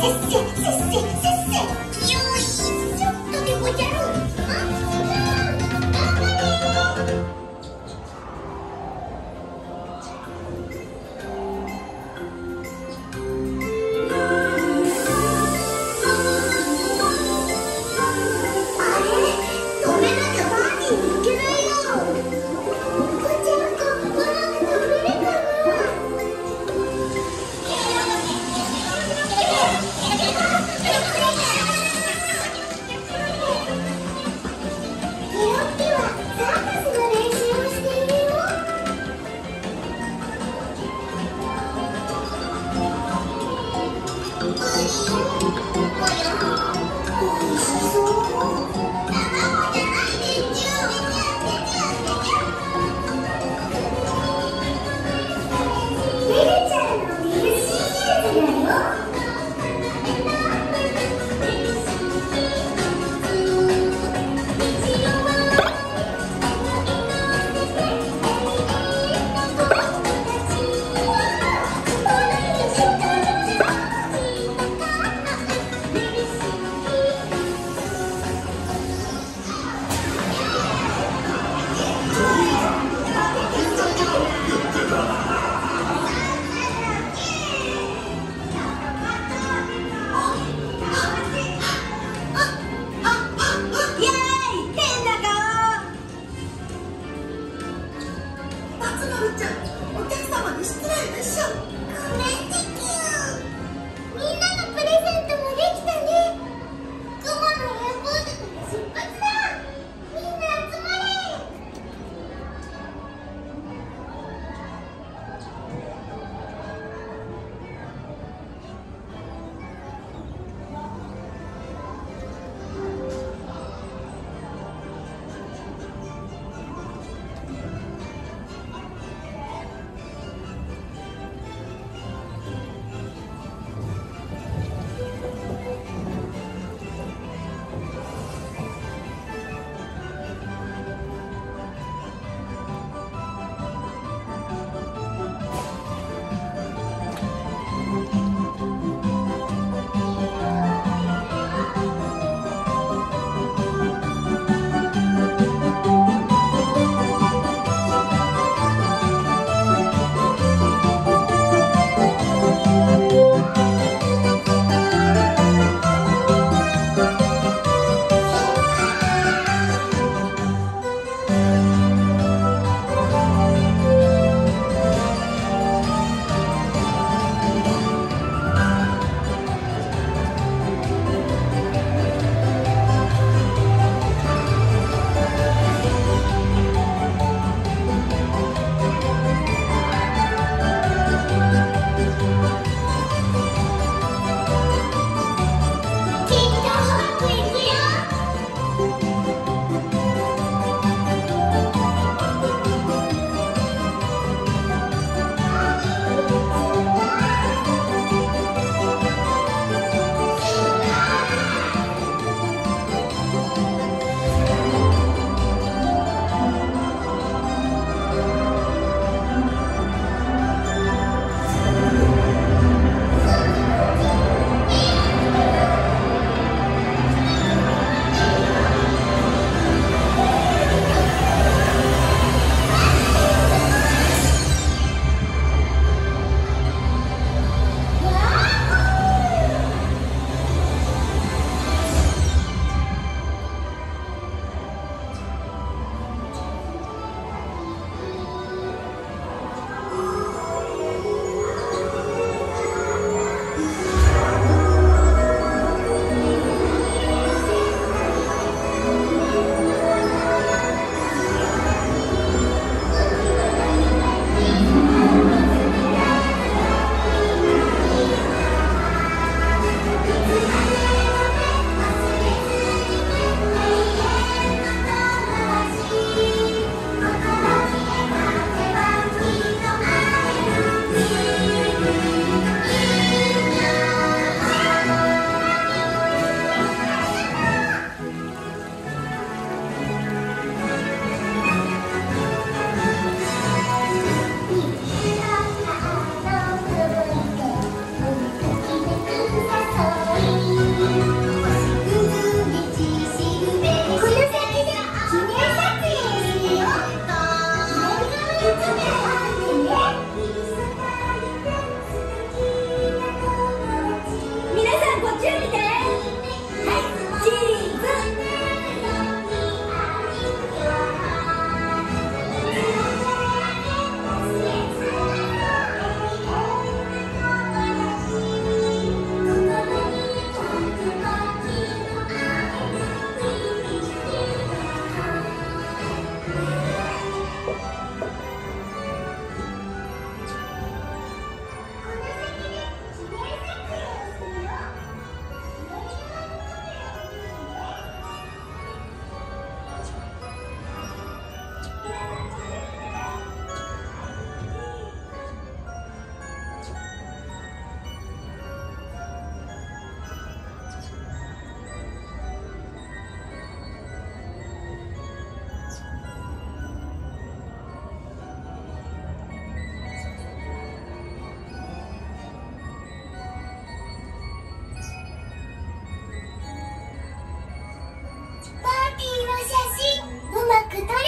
¡Oh! escritorio.